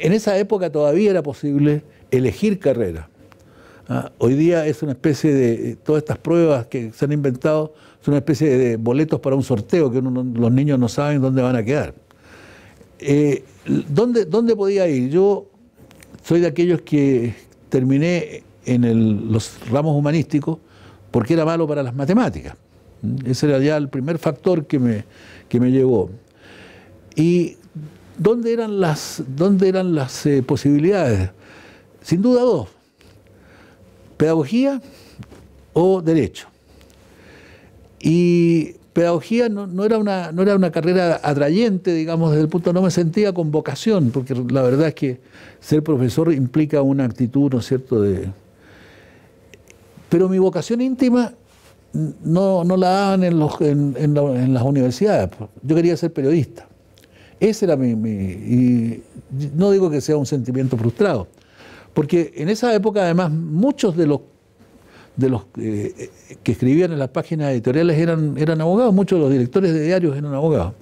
en esa época todavía era posible elegir carrera. Ah, hoy día es una especie de, todas estas pruebas que se han inventado, son una especie de boletos para un sorteo que los niños no saben dónde van a quedar. Eh, ¿dónde, ¿Dónde podía ir? Yo soy de aquellos que terminé en los ramos humanísticos porque era malo para las matemáticas. Ese era ya el primer factor que me, que me llevó. ¿Y dónde eran las, dónde eran las eh, posibilidades? Sin duda dos. Pedagogía o derecho. Y pedagogía no, era una, no era una carrera atrayente, digamos, desde el punto, no me sentía con vocación, porque la verdad es que ser profesor implica una actitud, ¿no es cierto?, de... Pero mi vocación íntima no, la daban en, los, en, las universidades. Yo quería ser periodista. Ese era mi, Y no digo que sea un sentimiento frustrado, porque en esa época, además, muchos de los de los eh, que escribían en las páginas editoriales eran, eran abogados, muchos de los directores de diarios eran abogados.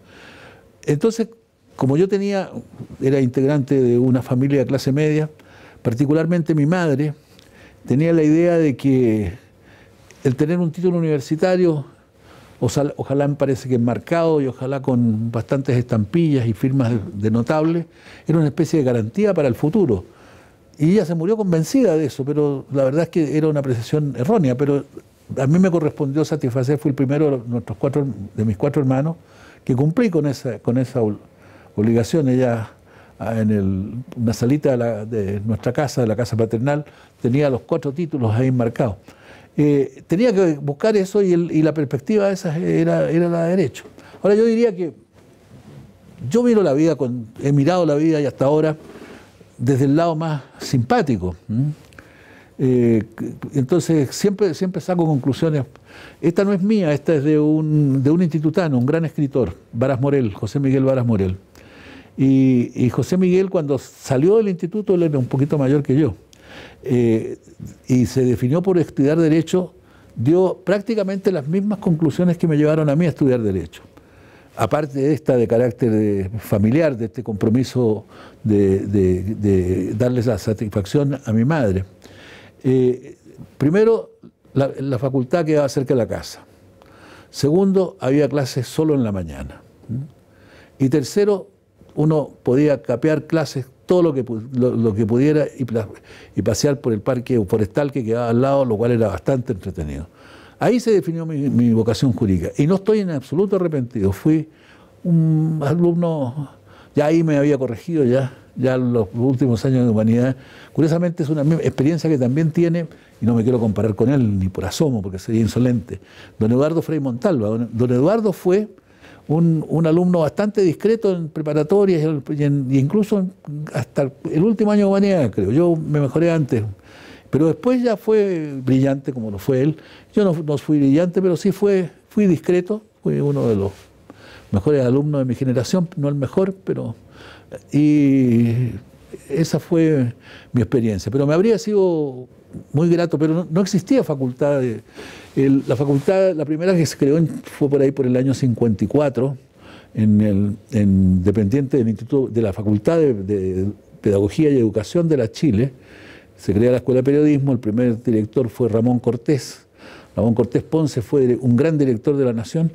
Entonces, como yo tenía, era integrante de una familia de clase media, particularmente mi madre, tenía la idea de que el tener un título universitario, ojalá, me parece que enmarcado y ojalá con bastantes estampillas y firmas de, notables, era una especie de garantía para el futuro. Y ella se murió convencida de eso, pero la verdad es que era una apreciación errónea, pero a mí me correspondió satisfacer, fui el primero de, nuestros cuatro, de mis cuatro hermanos que cumplí con esa, con esa obligación. Ella ah, en una salita de, nuestra casa, de la casa paternal, tenía los cuatro títulos ahí marcados. Eh, tenía que buscar eso y, la perspectiva de era, la de derecho. Ahora yo diría que yo miro la vida, he mirado la vida y hasta ahora desde el lado más simpático. Eh, entonces siempre, siempre saco conclusiones. Esta no es mía, esta es de un, de un institutano, un gran escritor, Varas Morel, José Miguel Varas Morel. Y, José Miguel cuando salió del instituto, él era un poquito mayor que yo, eh, y se definió por estudiar derecho, dio prácticamente las mismas conclusiones que me llevaron a mí a estudiar derecho. Aparte de esta de carácter familiar, de este compromiso de, darles la satisfacción a mi madre. Eh, primero, la, la, facultad quedaba cerca de la casa. Segundo, había clases solo en la mañana. Y tercero, uno podía capear clases todo lo que, lo, que pudiera y, pasear por el parque forestal que quedaba al lado, lo cual era bastante entretenido. Ahí se definió mi, vocación jurídica y no estoy en absoluto arrepentido. Fui un alumno, ya ahí me había corregido ya, ya los últimos años de humanidad. Curiosamente es una experiencia que también tiene, y no me quiero comparar con él ni por asomo porque sería insolente, don Eduardo Frei Montalva. Don Eduardo fue un, alumno bastante discreto en preparatorias y, incluso hasta el último año de humanidad, creo. Yo me mejoré antes, pero después ya fue brillante como lo fue él. Yo no, fui brillante, pero sí fue, fui discreto, fui uno de los mejores alumnos de mi generación, no el mejor, pero... Y esa fue mi experiencia. Pero me habría sido muy grato, pero no, existía facultad. la facultad, la primera que se creó fue por ahí por el año 54, en el, dependiente del Instituto, de la Facultad de, Pedagogía y Educación de la Chile. Se crea la Escuela de Periodismo, el primer director fue Ramón Cortés. Ramón Cortés Ponce fue un gran director de la Nación.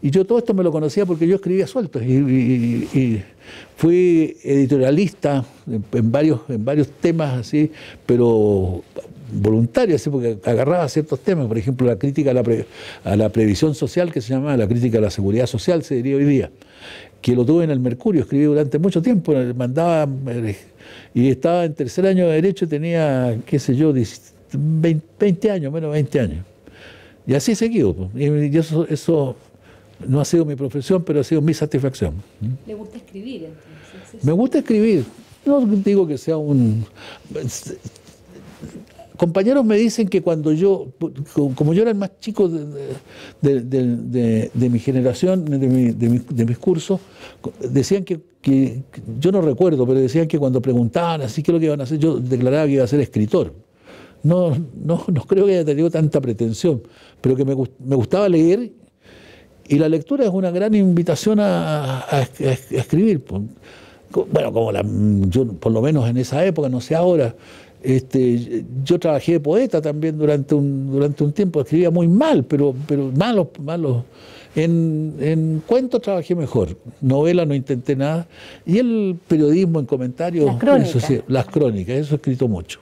Y yo todo esto me lo conocía porque yo escribía sueltos y, fui editorialista en, varios, en varios temas así, pero voluntario, así, porque agarraba ciertos temas, por ejemplo, la crítica a la, previsión social, que se llamaba la crítica a la seguridad social, se diría hoy día, que lo tuve en el Mercurio, escribí durante mucho tiempo, mandaba, y estaba en tercer año de Derecho, tenía, qué sé yo, 20, años, menos de 20 años. Y así seguido, y eso, eso no ha sido mi profesión, pero ha sido mi satisfacción. ¿Le gusta escribir entonces? Me gusta escribir. No digo que sea un compañeros me dicen que cuando yo, como yo era el más chico de, mi generación, de, mis cursos, decían que, yo no recuerdo, pero decían que cuando preguntaban así qué es lo que iban a hacer, yo declaraba que iba a ser escritor. No, no, no creo que haya tenido tanta pretensión, pero que me, gustaba leer y la lectura es una gran invitación a, escribir. bueno, como la, yo por lo menos en esa época, no sé ahora, este, yo trabajé de poeta también durante un, durante un tiempo, escribía muy mal, pero, pero malos, malos. En, en cuentos trabajé mejor, novela no intenté nada, y el periodismo en comentarios, Las crónicas. eso sí, las crónicas, eso he escrito mucho.